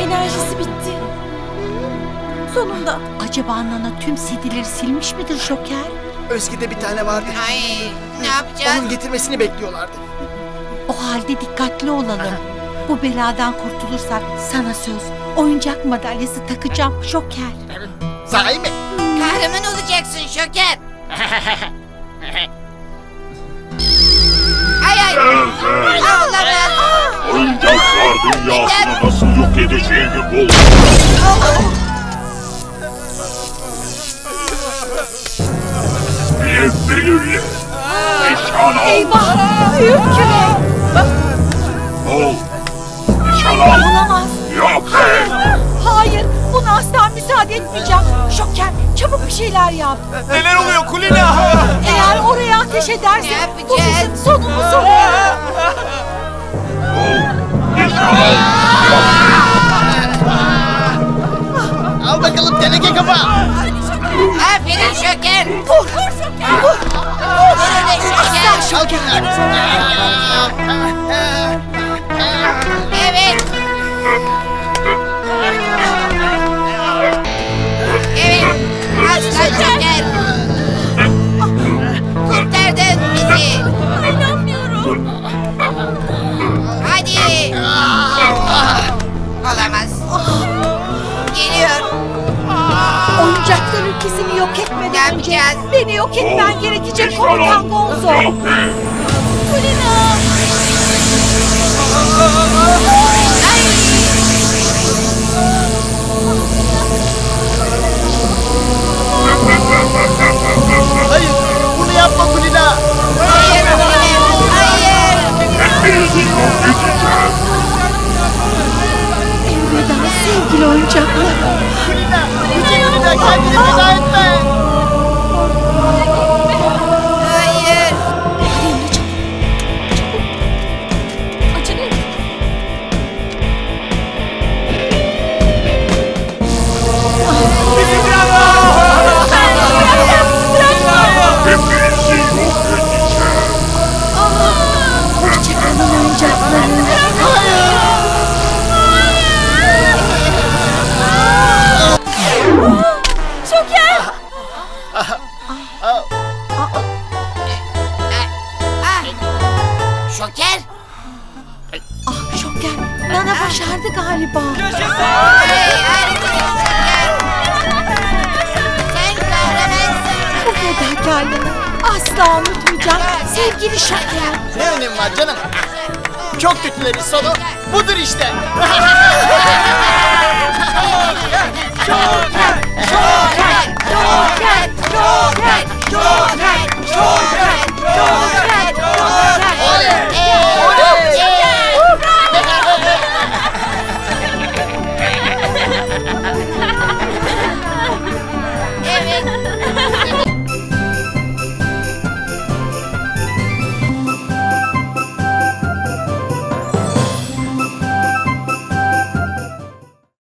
Enerjisi bitti. Sonunda. Acaba Nana tüm CD'leri silmiş midir Şoker? Özge'de bir tane vardı. Ay ne yapacağız? Onun getirmesini bekliyorlardı. O halde dikkatli olalım. Bu beladan kurtulursak sana söz. Oyuncak madalyası takacağım Şoker. Sahi mi? Kahraman olacaksın Şoker. Olamaz. Oyuncaklar dünyasını nasıl yok edeceğimi bul. Bir belirli. Nişan al. Eyvah! Büyük küre! Ol. Nişan al. Olamaz. Yok et. Hayır, buna asla müsaade etmeyeceğim. Şoker, çabuk bir şeyler yap. Neler oluyor Kulina? Eğer oraya ateş Ne ederse bu bizim sonumuz olur. Al bakalım teneke kafa. Aferin Şoker. Vur, vur Ülkesini yok etmeden önce beni yok etmen gerekecek Nişan komutan. Gonzo. Et. Hayır bunu yapma Kulina. Hayır Kulina. Hayır. Hepinizi yok edeceğim. Elveda sevgili oyuncaklar. Kulina. Kulina Şoker. Ah Şoker, Nana başardı galiba. Kahramansın. Bu fedakarlığını asla unutmayacağım sevgili Şoker. Ne önemi var canım? Çok kötülerin sonu budur işte. Şoker. Şoker.